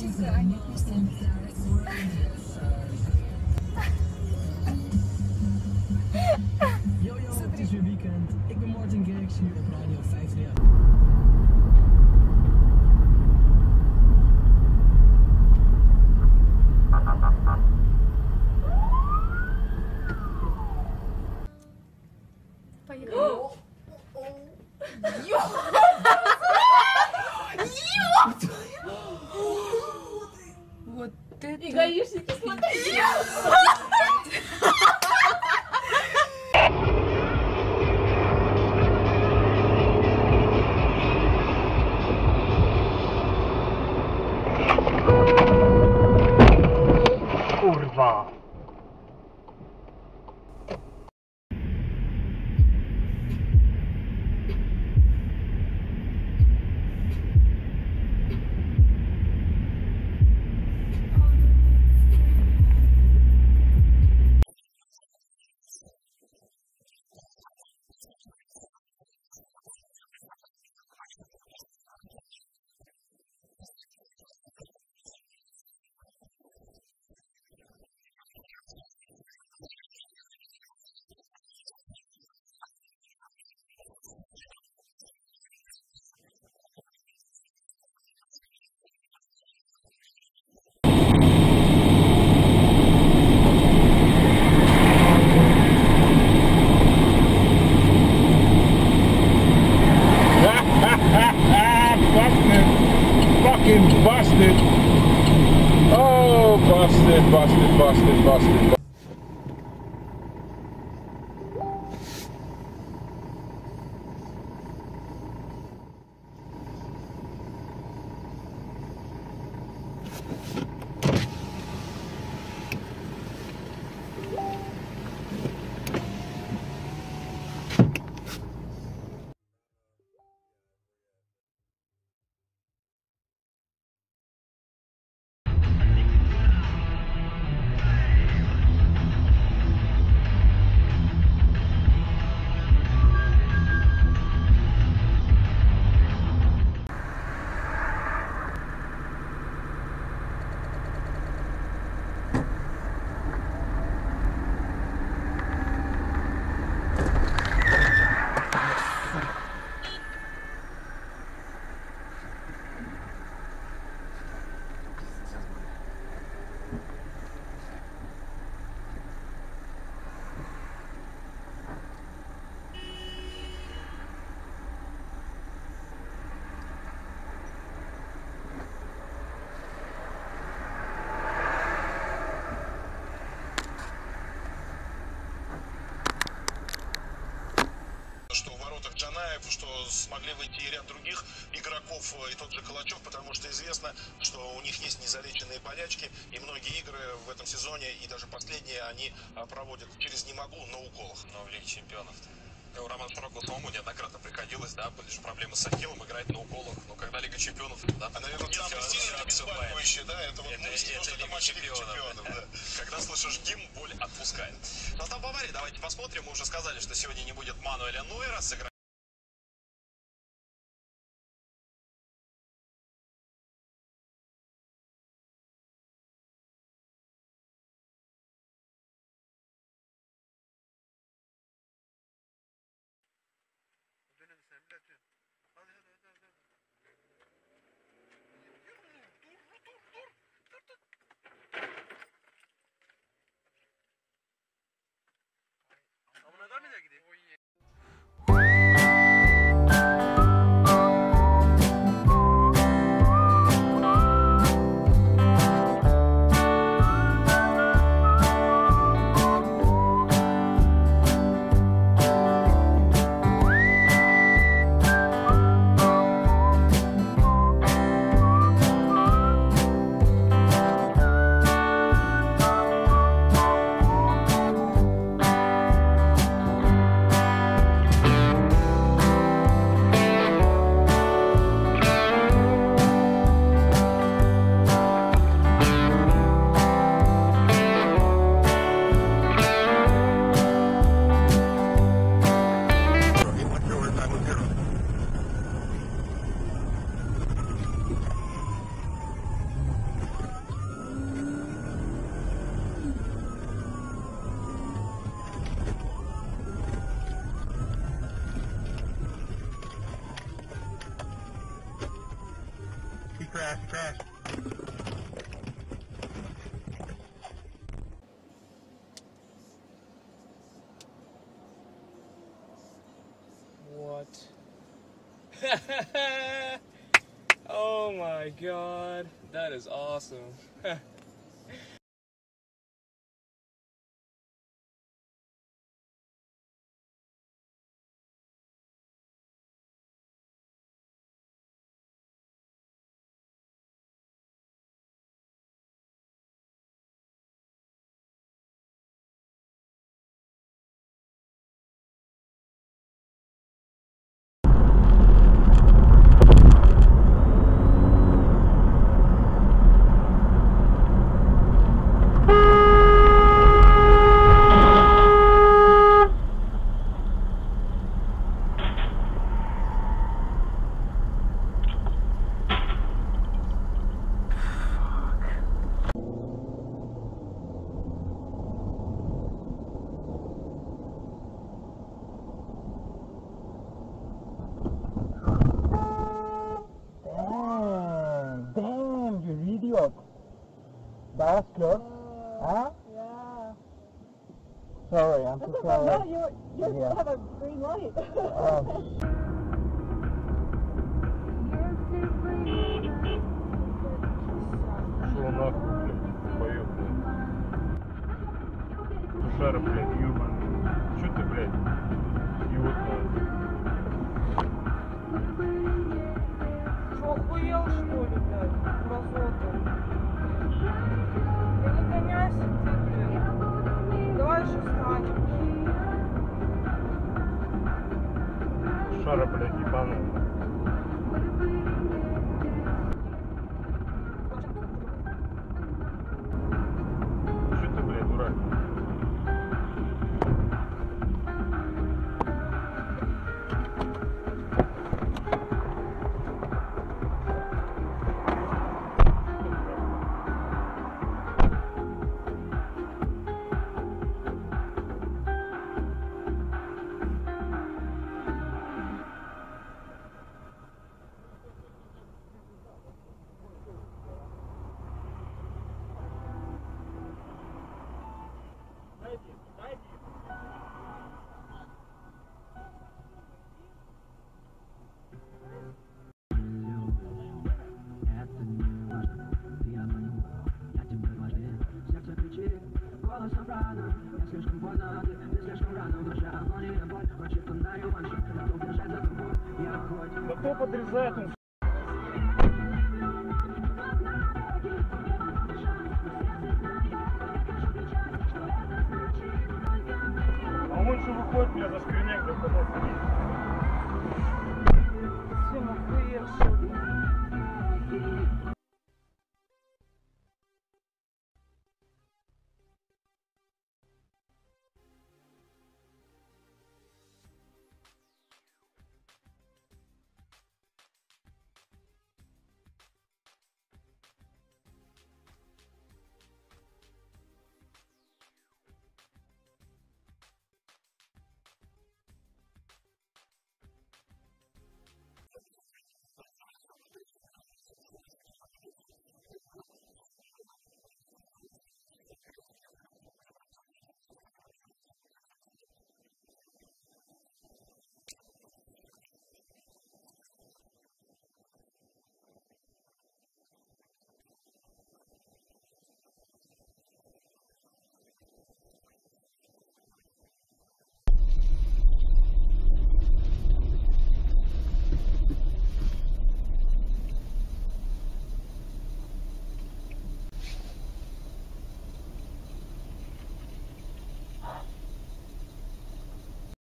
Yo, yo, het is weer weekend. Ik ben Martin Gerks hier op Radio 5 jaar. Bastard, Bastard, Bastard, Bastard. Смогли выйти и ряд других игроков, э, и тот же Калачев, потому что известно, что у них есть незалеченные болячки, и многие игры в этом сезоне, и даже последние, они а, проводят через «не могу» на уколах. Но в Лиге Чемпионов. Ну, Роман Широкову самому неоднократно приходилось, да, были же проблемы с Ахиллом, играть на уколах. Но когда Лига Чемпионов, да, А, наверное, сильное отступает. обезболивающее, да, это вот Это, мысль, это это Лига Чемпионов. Чемпионов, да. Когда слышишь гимн, боль отпускает. Состав Баварии, давайте посмотрим. Мы уже сказали, что сегодня не будет Мануэля Нуэра. Сыграет crash, crash. What? oh my god, that is awesome. That was close. Huh? Yeah. Sorry, I'm That's so sorry. No, you you Yeah. have a green light. Um, Шел нахуй, блядь, подрезает он? А он что выходит, меня за скриняк, да